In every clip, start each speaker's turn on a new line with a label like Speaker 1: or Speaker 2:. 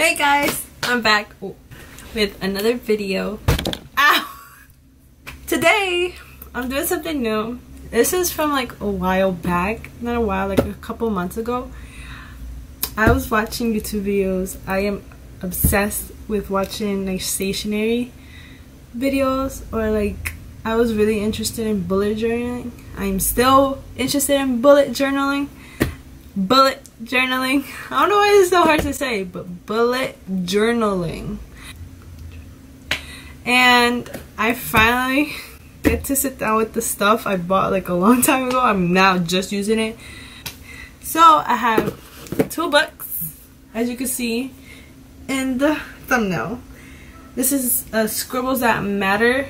Speaker 1: Hey guys, I'm back with another video. Ow! Today, I'm doing something new. This is from like a while back, not a while, like a couple months ago. I was watching YouTube videos. I am obsessed with watching like stationery videos or like I was really interested in bullet journaling. I'm still interested in bullet journaling. Bullet journaling. I don't know why it's so hard to say, but bullet journaling. And I finally get to sit down with the stuff I bought like a long time ago. I'm now just using it. So I have two books, as you can see in the thumbnail. This is uh, Scribbles That Matter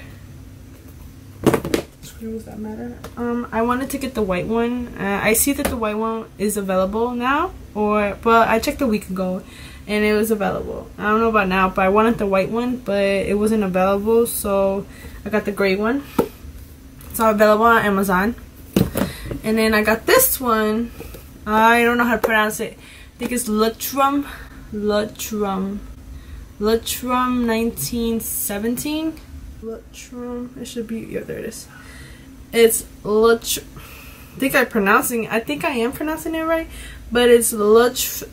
Speaker 1: That Matter. Um, I wanted to get the white one. Uh, I see that the white one is available now, or but I checked a week ago, and it was available. I don't know about now, but I wanted the white one, but it wasn't available, so I got the gray one. It's all available on Amazon. And then I got this one. I don't know how to pronounce it. I think it's Lutrum. Lutrum. Lutrum 1917. Lutrum. It should be. Yeah, there it is. It's Luch. I think I'm pronouncing. I think I am pronouncing it right, but it's Luch.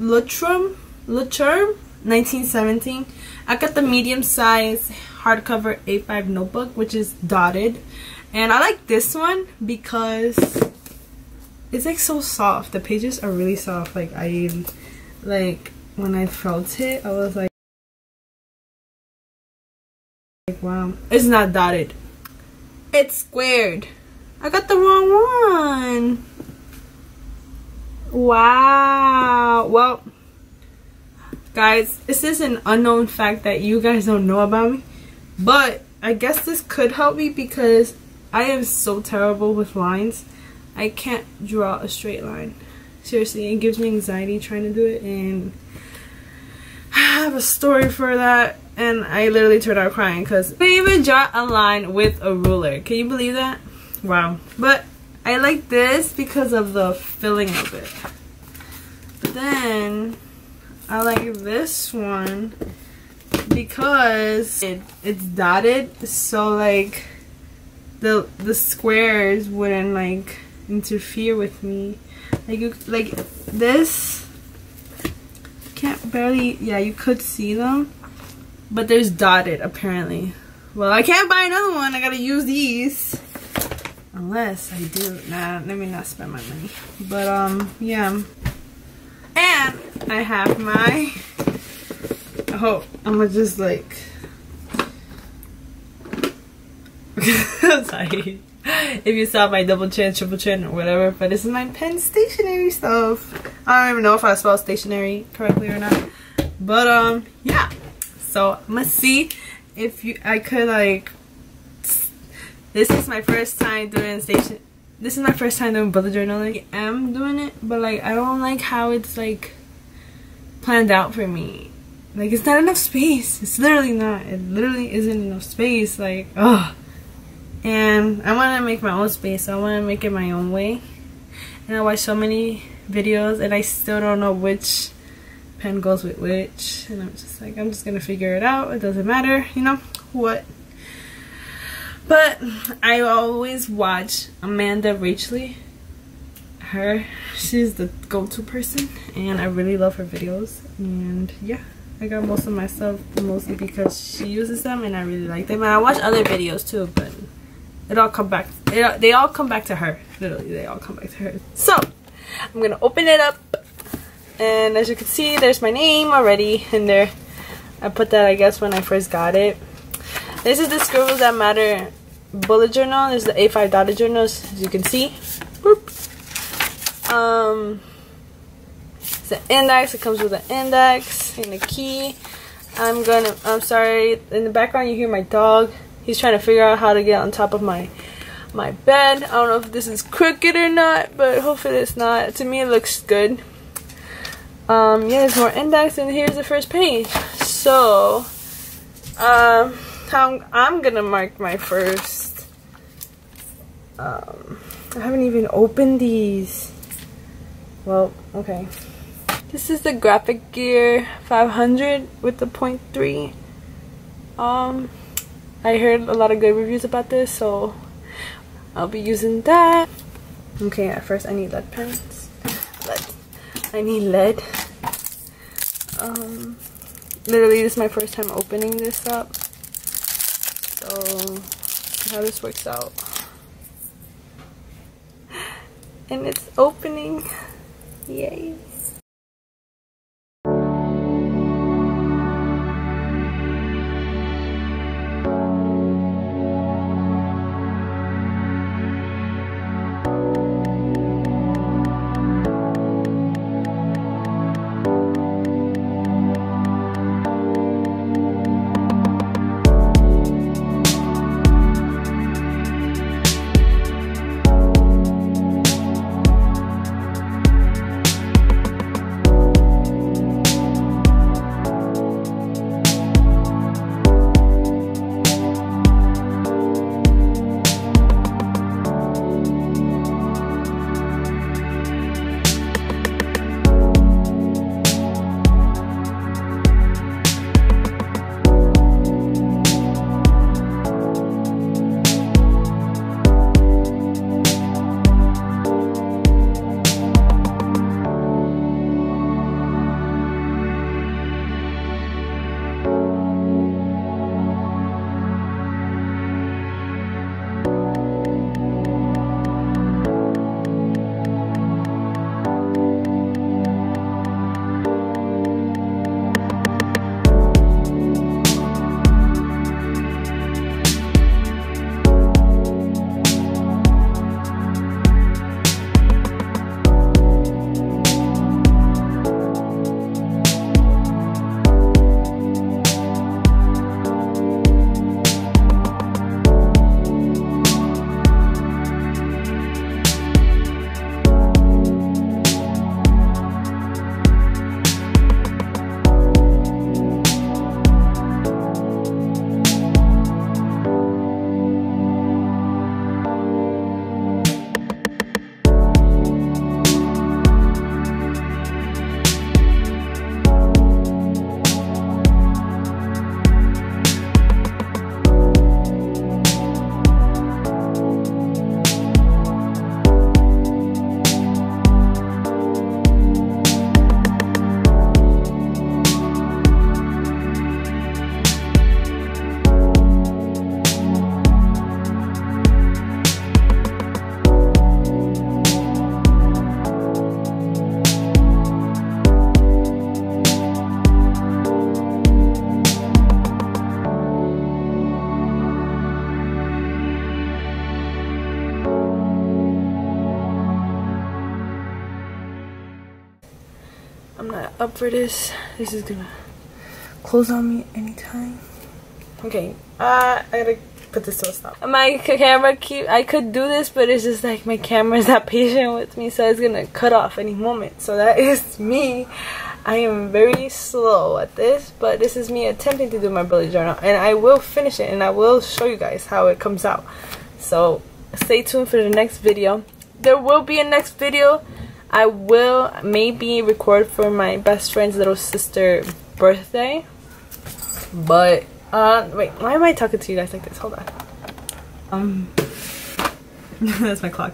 Speaker 1: Lutrum. Lutrum. 1917. I got the medium size hardcover A5 notebook, which is dotted, and I like this one because it's like so soft. The pages are really soft. Like I, like when I felt it, I was like, like wow. It's not dotted. It's squared. I got the wrong one. Wow. Well, guys, this is an unknown fact that you guys don't know about me. But I guess this could help me because I am so terrible with lines. I can't draw a straight line. Seriously, it gives me anxiety trying to do it and have a story for that and I literally turned out crying because I even draw a line with a ruler. Can you believe that? Wow. But I like this because of the filling of it. But then I like this one because it, it's dotted so like the the squares wouldn't like interfere with me. Like you, like this barely yeah you could see them but there's dotted, apparently. Well, I can't buy another one. I gotta use these. Unless I do. Nah, let me not spend my money. But, um, yeah. And I have my... Oh, I'm gonna just, like... Sorry. If you saw my double chin, triple chin, or whatever. But this is my pen stationery stuff. I don't even know if I spelled stationary correctly or not. But, um, yeah. So I'm gonna see if you I could like this is my first time doing station this is my first time doing bullet journaling. I am doing it but like I don't like how it's like planned out for me. Like it's not enough space. It's literally not. It literally isn't enough space. Like oh and I want to make my own space. So I want to make it my own way. And I watch so many videos and I still don't know which pen goes with which. And I'm just like I'm just gonna figure it out. It doesn't matter you know what. But I always watch Amanda Rach Lee her she's the go-to person and I really love her videos. And yeah I got most of my stuff mostly because she uses them and I really like them. And I watch other videos too but it all come back it, they all come back to her. Literally they all come back to her. So I'm gonna open it up. And as you can see there's my name already in there. I put that I guess when I first got it. This is the Scribbles That Matter bullet journal. This is the A5 dotted journals as you can see. Boop. um it's an index. It comes with an index and a key. I'm gonna I'm sorry. In the background you hear my dog. He's trying to figure out how to get on top of my my bed I don't know if this is crooked or not but hopefully it's not to me it looks good um, yeah, there's more index, and here's the first page. So, um, I'm, I'm gonna mark my first. Um, I haven't even opened these. Well, okay. This is the Graphic Gear 500 with the 0.3. Um, I heard a lot of good reviews about this, so I'll be using that. Okay, at first I need lead pens. Lead. I need lead. Um, literally this is my first time opening this up. So, how this works out. And it's opening. Yay. I'm not up for this. This is gonna close on me anytime. Okay, uh, I gotta put this to a stop. My camera keep, I could do this, but it's just like my camera's not patient with me, so it's gonna cut off any moment. So that is me. I am very slow at this, but this is me attempting to do my bullet journal, and I will finish it, and I will show you guys how it comes out. So stay tuned for the next video. There will be a next video I will maybe record for my best friend's little sister birthday. But, uh, wait, why am I talking to you guys like this? Hold on. Um, that's my clock.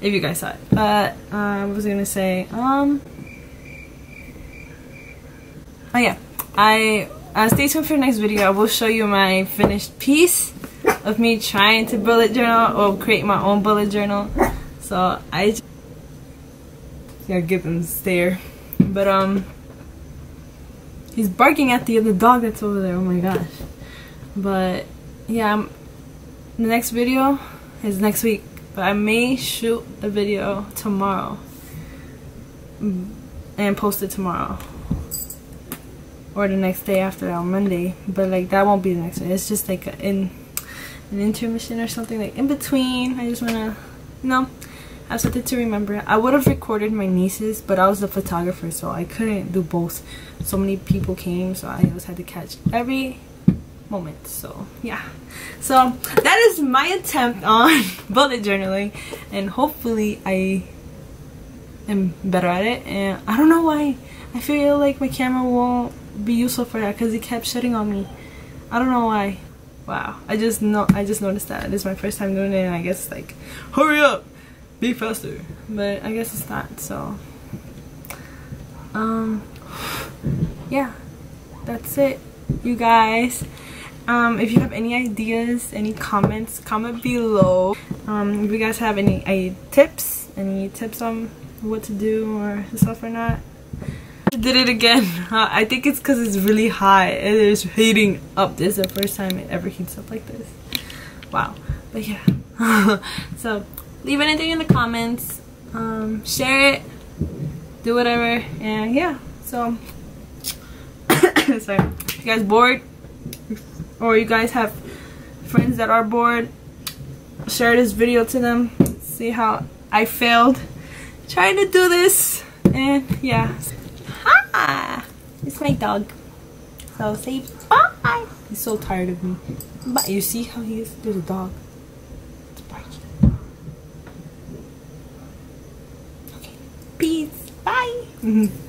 Speaker 1: If you guys saw it. But, uh, I was gonna say, um, oh yeah. I, uh, stay tuned for the next video. I will show you my finished piece of me trying to bullet journal or create my own bullet journal. So, I get them stare. But um he's barking at the other dog that's over there. Oh my gosh. But yeah, I'm, the next video is next week. But I may shoot a video tomorrow and post it tomorrow. Or the next day after that on Monday. But like that won't be the next one. It's just like in an intermission or something like in between. I just wanna you know I have to remember. I would have recorded my nieces, but I was the photographer, so I couldn't do both. So many people came, so I always had to catch every moment. So, yeah. So, that is my attempt on bullet journaling, and hopefully I am better at it. And I don't know why I feel like my camera won't be useful for that because it kept shutting on me. I don't know why. Wow, I just know I just noticed that. This is my first time doing it and I guess like hurry up, be faster. But I guess it's not, so um yeah, that's it, you guys. Um, if you have any ideas, any comments, comment below. Um, if you guys have any, any tips, any tips on what to do or stuff or not. I did it again. Uh, I think it's because it's really high. It is heating up. This is the first time it ever heats up like this. Wow. But yeah. so leave anything in the comments. Um, share it. Do whatever. And yeah. So sorry. If you guys bored or you guys have friends that are bored, share this video to them. See how I failed trying to do this. And yeah. Hi! It's my dog. So say bye. He's so tired of me. But you see how he is? There's a dog. It's barking. Bye.